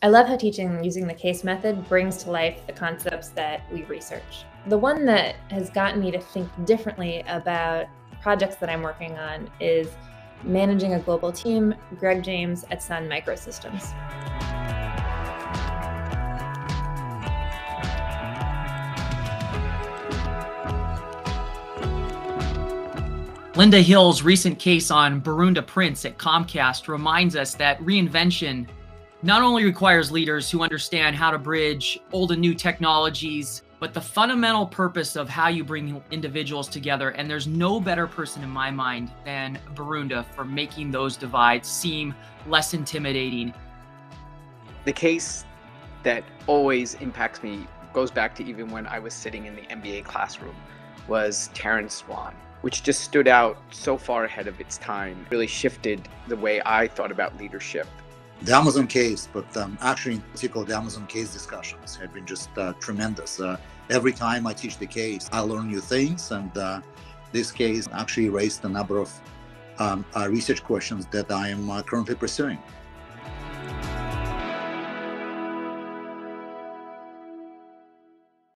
I love how teaching using the case method brings to life the concepts that we research. The one that has gotten me to think differently about projects that I'm working on is managing a global team, Greg James at Sun Microsystems. Linda Hill's recent case on Borunda Prince at Comcast reminds us that reinvention not only requires leaders who understand how to bridge old and new technologies, but the fundamental purpose of how you bring individuals together. And there's no better person in my mind than Borunda for making those divides seem less intimidating. The case that always impacts me goes back to even when I was sitting in the MBA classroom was Taran Swan which just stood out so far ahead of its time, really shifted the way I thought about leadership. The Amazon case, but um, actually, in particular, the Amazon case discussions have been just uh, tremendous. Uh, every time I teach the case, I learn new things, and uh, this case actually raised a number of um, uh, research questions that I am uh, currently pursuing.